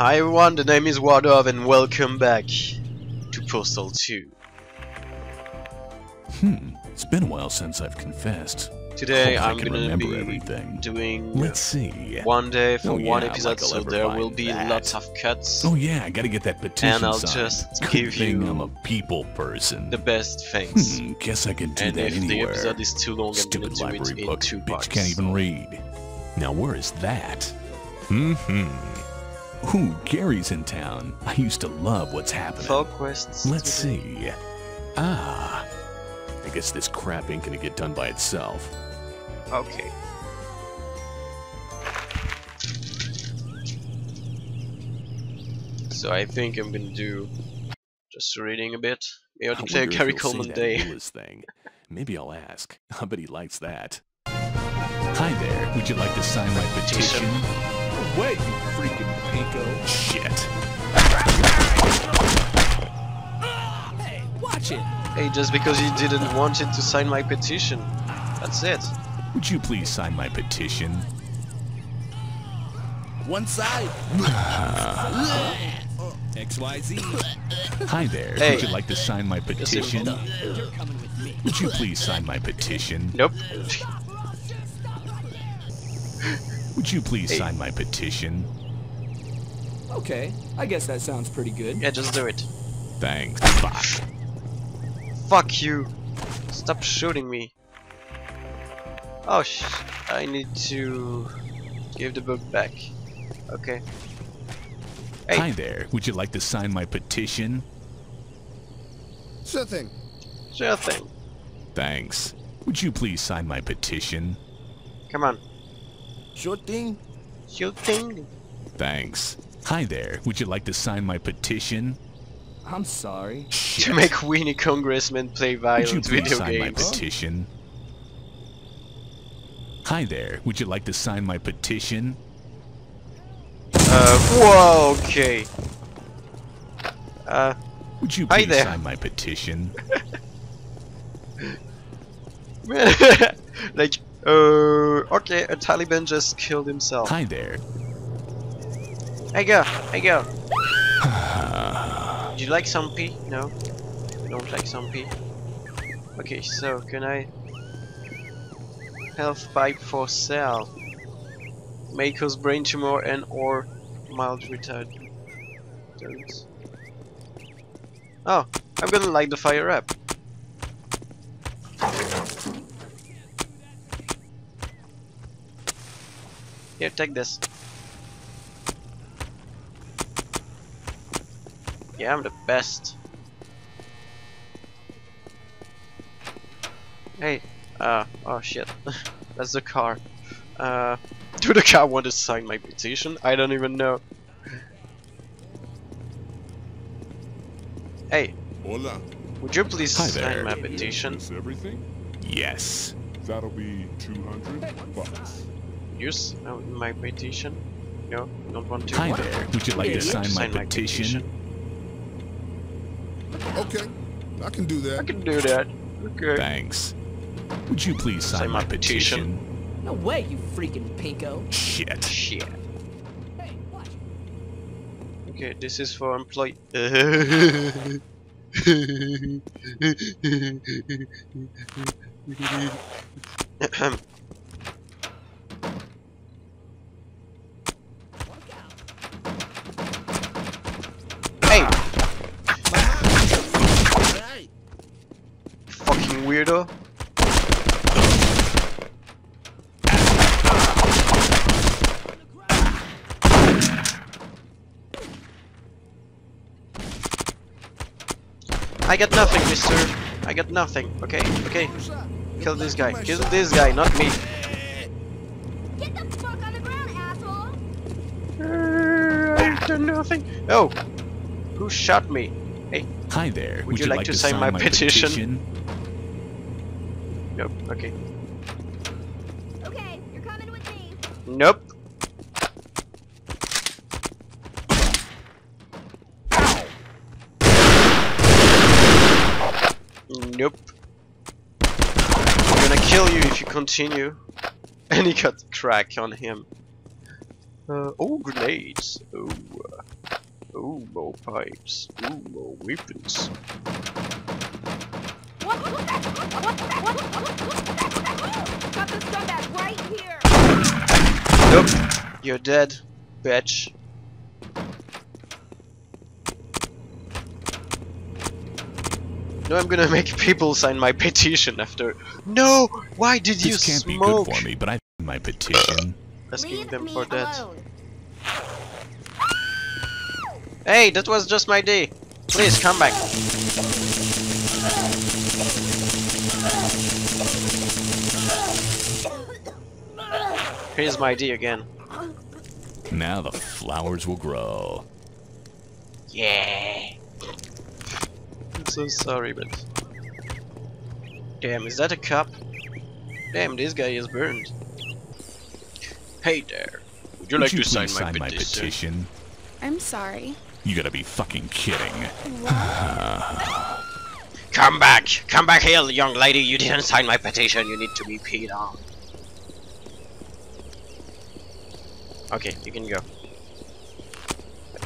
Hi everyone, the name is Wardov and welcome back to Postal 2. Hmm, it's been a while since I've confessed. Today I'm can gonna remember be everything. doing Let's see. one day for Oh, one yeah, episode, like so there will be that. lots of cuts. Oh yeah, I gotta get that petition And I'll signed. just Good give thing you I'm a people person. The best things. Hmm, guess I can do and that if the anywhere. episode is too long, I'm Stupid gonna do it in book. two Bitch parts. can't even read. Now where is that? Hmm. Ooh, Gary's in town. I used to love what's happening. Four quests. Let's see. Ah. I guess this crap ain't gonna get done by itself. Okay. So I think I'm gonna do just reading a bit. Maybe I'll play a Gary Coleman Day. Thing. Maybe I'll ask. I bet he likes that. Hi there. Would you like to sign my petition? Wait, you freaking pinko. Shit. Hey, watch it. Hey, just because you didn't want it to sign my petition. That's it. Would you please sign my petition? One side. XYZ. Hi there. Hey. Would you like to sign my petition? You're coming with me. Would you please sign my petition? Nope. Would you please Hey. sign my petition? Okay, I guess that sounds pretty good. Yeah, just do it. Thanks. Fuck. Fuck you. Stop shooting me. Oh sh I need to give the book back. Okay. Hey. Hi there. Would you like to sign my petition? Sure thing. Sure thing. Thanks. Would you please sign my petition? Come on. Sure thing. Sure thing. Thanks. Hi there. Would you like to sign my petition? I'm sorry. Shit. To make weenie congressmen play violent Would you violent please video sign my games. petition? Hi there. Would you like to sign my petition? Uh, whoa, okay. Uh, Would you Hi please there. sign my petition? like, uh, okay, a Taliban just killed himself. Hi there. Hey go, hey go. Do you like some pee? No? You don't like some pee? Okay, so can I... Health pipe for sale. May cause brain tumor and or mild retardance. Oh, I'm gonna light the fire up. Here, take this. Yeah, I'm the best. Hey, uh, oh shit. That's the car. Uh, do the car want to sign my petition? I don't even know. Hey, Hola. would you please Hi sign there. my petition? Is everything? Yes. That'll be 200 bucks. Use uh, my petition? No, don't want to. Hi there. Would you like Okay, to sign my sign my petition? Okay, I can do that. I can do that. Okay. Thanks. Would you please sign, Sign my my petition. petition? No way, you freaking pinko. Shit. Shit. Hey, watch. Okay, this is for employee. hey, fucking weirdo. I got nothing, mister. I got nothing. Okay, okay. Kill this guy. Kill this guy, not me. Get the fuck on the ground, asshole! Uh, I did nothing. Oh, who shot me? Hey, Hi there. Would you like to sign my petition? nope. Okay, Okay, you're coming with me. nope. Nope. I'm gonna kill you if you continue. And he got crack on him. Uh, oh, grenades. Oh, oh, more pipes. Oh, more weapons. Nope, you're dead, bitch. No, I'm gonna make people sign my petition after. No, why did you This can't be good for me, but I my petition. Asking Leave them for that. alone. Hey, that was just my day. Please come back. Here's my D again. Now the flowers will grow. Yeah. I'm so sorry, but damn, is that a cup? Damn, this guy is burned. Hey there. Would you Would like you to sign, please my, my petition? petition? I'm sorry. You gotta be fucking kidding. Come back! Come back here, young lady! You didn't sign my petition, you need to be peed on. Okay, you can go.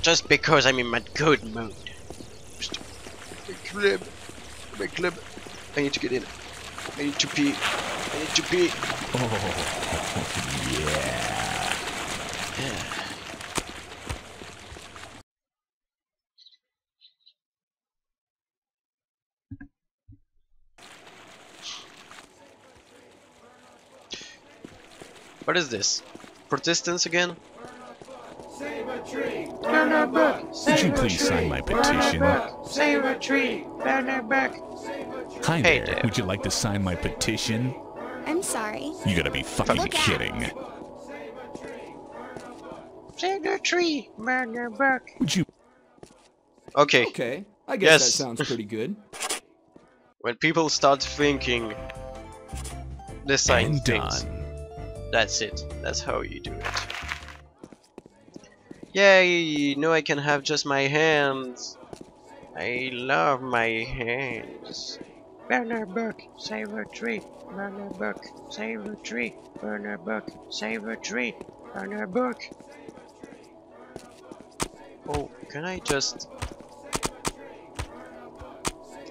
Just because I'm in my good mood. Just my clip. My clip. I need to get in. I need to pee. I need to pee. Oh, yeah. What is this? Protestants again? Would you please sign my petition? Save a tree! Burn a book! Hi Hey there. there. Would you like to sign my petition? I'm sorry. You gotta be fucking Look out. kidding. Save a tree! Burn a book! Would you Okay, Okay, I guess that sounds pretty good. when people start thinking the sign and things, done? that's it. That's how you do it. Yay! Now I can have just my hands. I love my hands. Burn a book, save a tree. Burn a book, save a tree. Burn a book, save a tree. Burn a book. Oh, can I just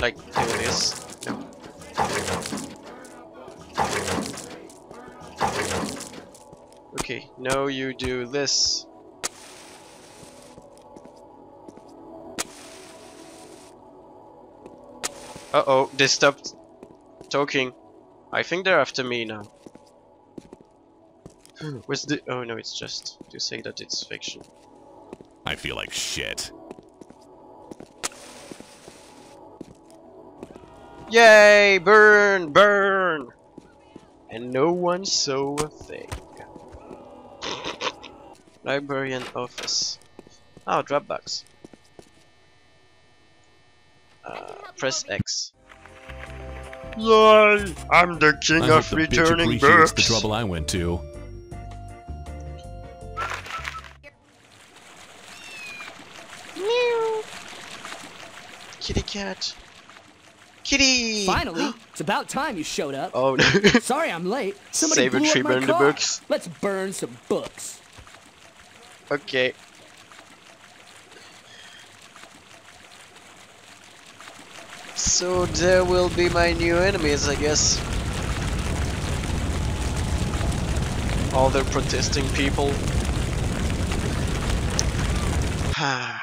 like do this? No. Okay, now you do this. Uh oh, they stopped talking. I think they're after me now. Where's the. Oh no, it's just to say that it's fiction. I feel like shit. Yay! Burn! Burn! And no one saw a thing. Librarian office. Oh, Dropbox. Uh, press X. Yay! I'm the king I hope of the bitch returning appreciates books. the trouble I went to. Meow. Kitty cat. Kitty! Finally, it's about time you showed up. Oh no. Sorry I'm late. Somebody Save a blew tree, up my burn the books. Let's burn some books. okay. So there will be my new enemies, I guess. All the protesting people.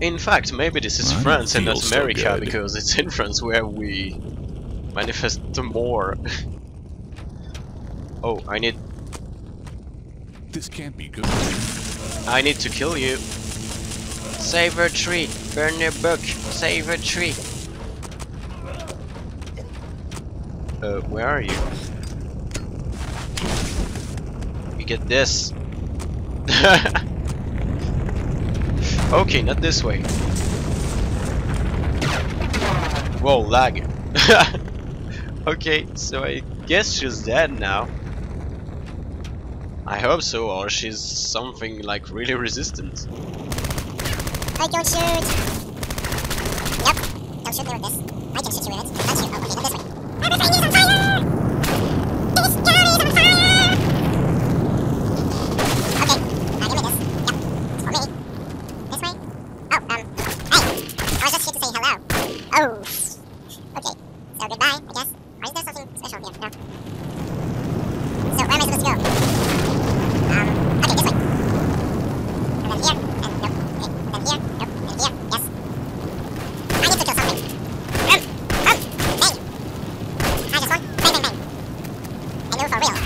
In fact, maybe this is I France and not feel so America because it's in France where we manifest more. oh, I need This can't be good. I need to kill you. Save a tree, burn a book, save a tree. Uh, where are you? You get this. okay, not this way. Whoa, lag. okay, so I guess she's dead now. I hope so, or she's something like really resistant. I don't shoot. Nope. Don't shoot me with this. I can shoot you with it. Not shoot. Oh, okay, not this way. Oh. Okay. So goodbye, I guess. Or is there something special here? No. So where am I supposed to go? Um, okay, this way. And then here, and nope. Okay, then here, nope, and here, yes. I need to kill something. Um, um, bang. I just want bang, bang, bang. And no for real.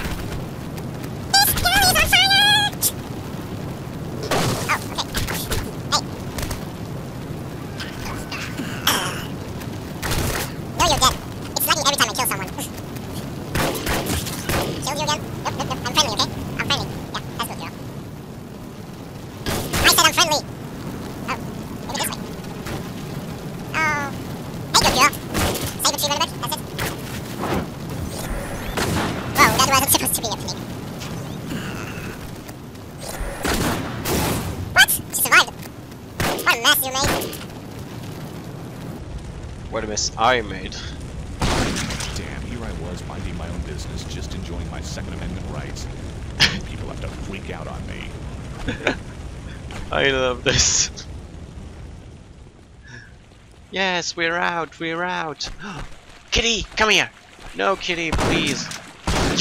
This girl is on fire! Oh, okay. Hey. No, you're dead. It's lucky every time I kill someone. Killed you again? Nope, nope, nope. I'm friendly, okay? I'm friendly. Yeah, that's good, girl. I said I'm friendly. Oh, maybe this way. Oh. Hey, good girl. Save a tree really quick. That's it. Whoa, that wasn't supposed to be a thing. What? She survived. What a mess you made. What a mess I made. Damn, here I was minding my own business, just enjoying my Second Amendment rights. People have to freak out on me. I love this. yes, we're out, we're out. kitty, come here. No, kitty, please.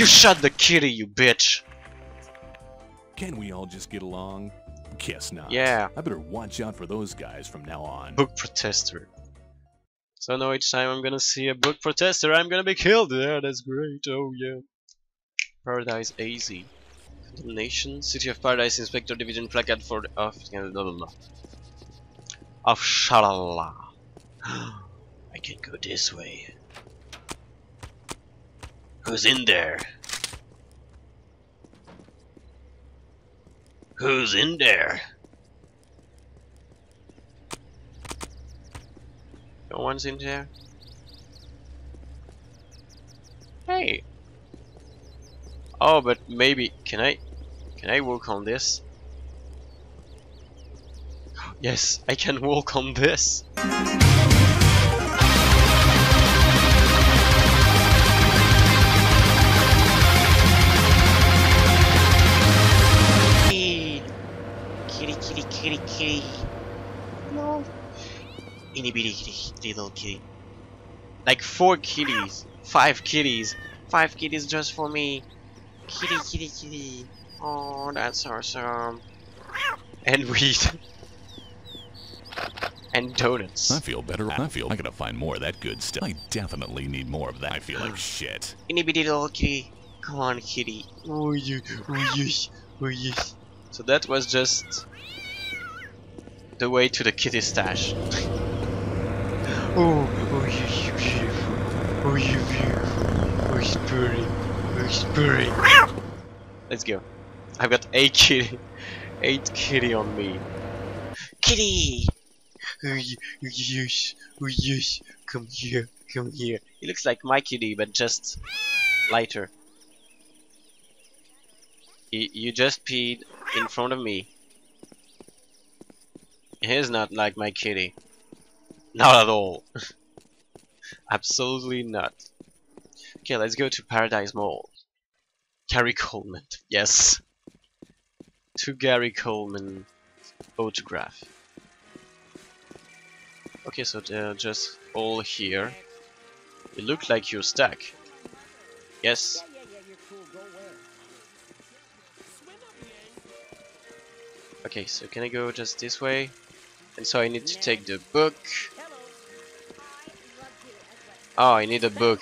You shot the kitty, you bitch. Can we all just get along? Guess not. Yeah. I better watch out for those guys from now on. Book protester. So now each time I'm gonna see a book protester, I'm gonna be killed. Yeah, that's great. Oh yeah. Paradise AZ. Nation, City of Paradise Inspector Division placard for the of blah, blah, blah. of Shalala. I can go this way. Who's in there? Who's in there? No one's in there. Hey. Oh, but maybe can I can I walk on this? Yes, I can walk on this. Kitty, kitty. No. Itty bitty kitty, little kitty. Like four kitties, five kitties, five kitties just for me. Kitty, kitty, kitty. Oh, that's awesome. And weed. and donuts. I feel better. I feel I gotta find more of that good stuff. I definitely need more of that. I feel like shit. Itty bitty little kitty. Come on, kitty. Oh, you, oh, yes, oh, yes. So that was just the way to the kitty stash. oh, oh, you beautiful. Oh, you beautiful. Oh, purring. Oh, purring. Let's go. I've got eight kitty, eight kitty on me. Kitty. Oh, oh, yes, oh, yes. Come here, come here. He looks like my kitty, but just lighter. You just peed in front of me. He's not like my kitty. Not at all. Absolutely not. Okay, let's go to Paradise Mall. Gary Coleman. Yes. To Gary Coleman autograph. Okay, so they're just all here. You look like you're stuck. Yes. Okay, so can I go just this way? And so I need to take the book. Oh, I need a book.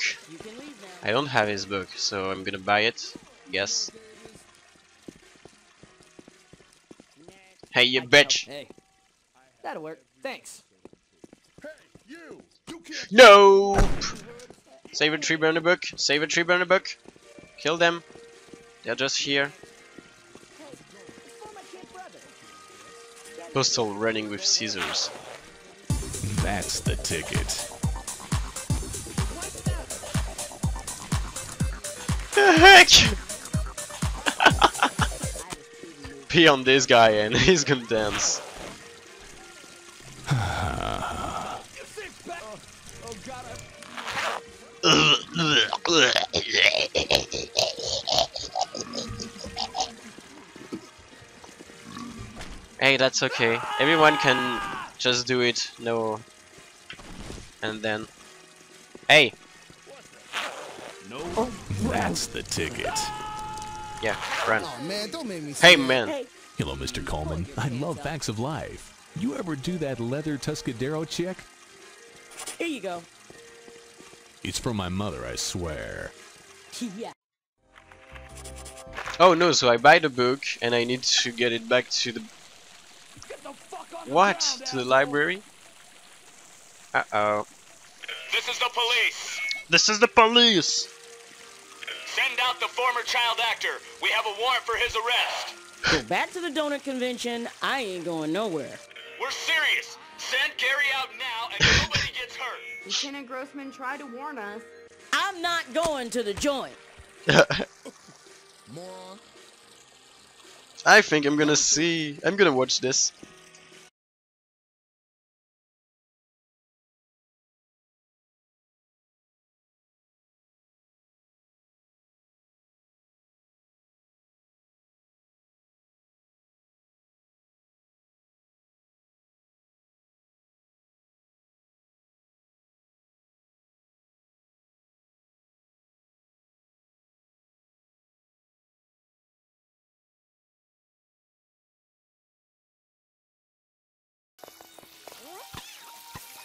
I don't have his book, so I'm gonna buy it. Yes. Hey, you bitch! Hey. That'll work. Thanks. You! You Nope! Save a tree burner book. Save a tree burner book. Kill them. They're just here. Postal running with scissors. That's the ticket. The heck? Pee on this guy and he's gonna dance. That's okay. Everyone can just do it. No, and then, hey, No. That's the ticket. yeah, run. Oh man, don't make me. Hey scared. man, Hello, Mr. Coleman. I love facts of life. You ever do that leather Tuscadero chick? Here you go. It's from my mother, I swear. yeah. oh no, so I buy the book and I need to get it back to the what? To the library? Uh oh. This is the police. This is the police. Send out the former child actor. We have a warrant for his arrest. Go back to the donut convention. I ain't going nowhere. We're serious. Send Gary out now and nobody gets hurt. Lieutenant Grossman tried to warn us. I'm not going to the joint. Moron. I think I'm gonna see. I'm gonna watch this.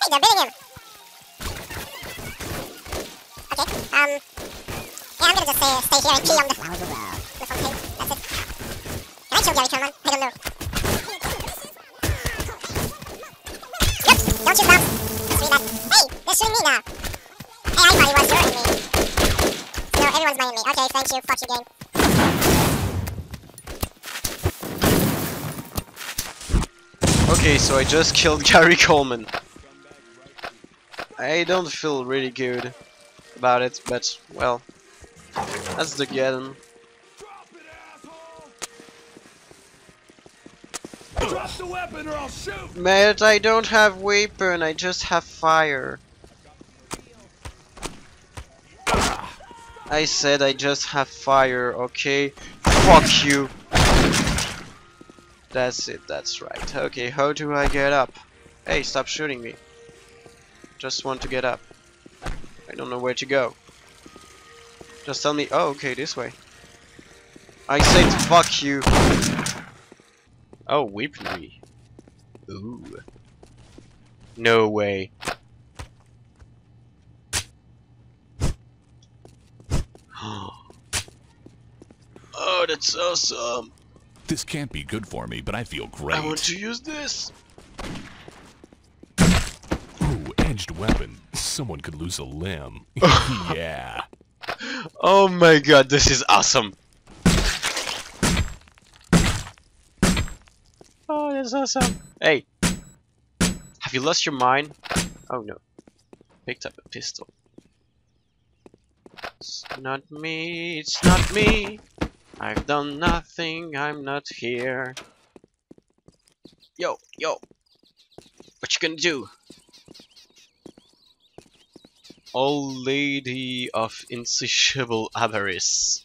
Hey, they're bidding him. Okay, um... Yeah, I'm gonna just stay, stay here and pee on the... the fountain. That's it. Can I kill Gary Coleman? I don't know. Nope, don't shoot bombs. Let's read that. Hey, they're shooting me now. Hey, I thought he was shooting me. No, everyone's buying me. Okay, thank you. Fuck you, game. Okay, so I just killed Gary Coleman. I don't feel really good about it, but well, that's the shoot. Mate, I don't have weapon, I just have fire. I said I just have fire, okay? Fuck you. That's it, that's right. Okay, how do I get up? Hey, stop shooting me. Just want to get up. I don't know where to go. Just tell me, oh, okay, this way. I said fuck you. Oh, weaponry. Ooh. No way. oh, that's awesome. This can't be good for me, but I feel great. I want to use this. Weapon. Someone could lose a limb. yeah. Oh my god, this is awesome. Oh, that's awesome. Hey. Have you lost your mind? Oh no. Picked up a pistol. It's not me, it's not me. I've done nothing, I'm not here. Yo, yo. What you gonna do? Old lady of insatiable avarice.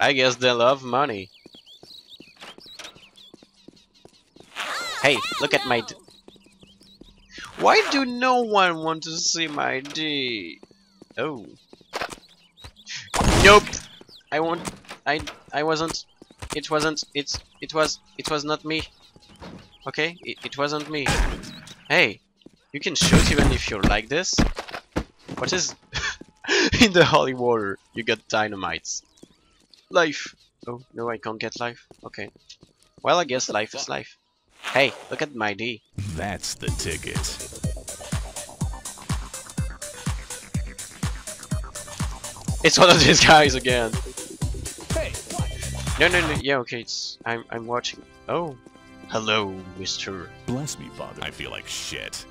I guess they love money. Hey, look at my d Why do no one want to see my D? Oh. Nope. I won't. I. I wasn't. It wasn't. It's. It was. It was not me. Okay. It, it wasn't me. Hey. You can shoot even if you're like this. What is in the holy water? You got dynamites. Life. Oh no, I can't get life. Okay. Well, I guess life is life. Hey, look at my D. That's the ticket. It's one of these guys again. Hey, No, no, no. Yeah, okay. It's. I'm. I'm watching. Oh. Hello, Mister. Bless me, Father. I feel like shit.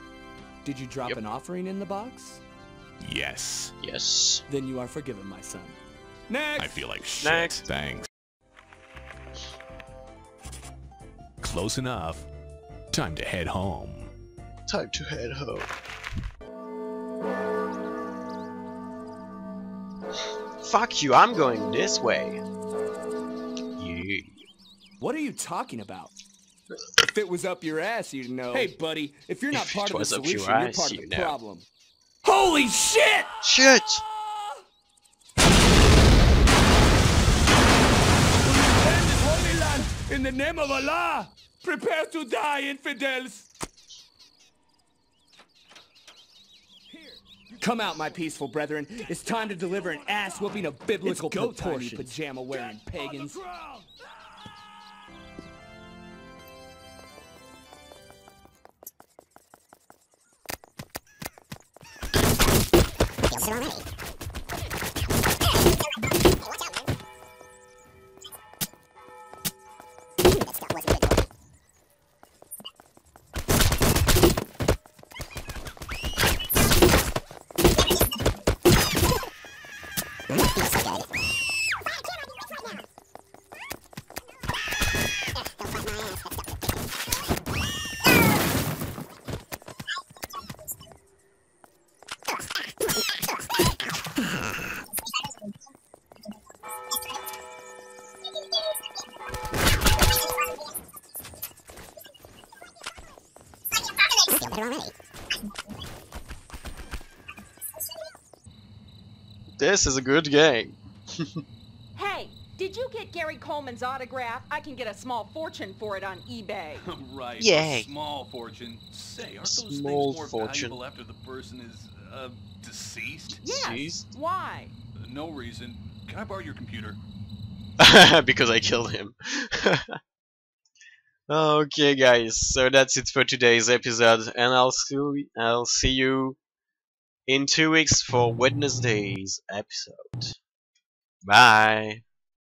Did you drop Yep. an offering in the box? Yes. Yes. Then you are forgiven, my son. I Next! feel like shit. Next. Thanks. Close enough. Time to head home. Time to head home. Fuck you, I'm going this way. Yeah. What are you talking about? If it was up your ass, you'd know. Hey, buddy, if you're not If part of the was up your solution, you're ass, part of the know. problem. Holy shit! Shit! Defend this holy land in the name of Allah. Prepare to die, infidels. Come out, my peaceful brethren. It's time to deliver an ass whooping of biblical It's go proportions. pajama wearing On the pagans. Already. Better already. This is a good game. Hey, did you get Gary Coleman's autograph? I can get a small fortune for it on eBay. right. Yay. A small fortune. Say, aren't those Small things more fortune. valuable after the person is uh, deceased? Yes. Jeez. Why? Uh, no reason. Can I borrow your computer? because I killed him. okay, guys. So that's it for today's episode, and I'll see I'll see you in two weeks for Wednesday's episode. Bye.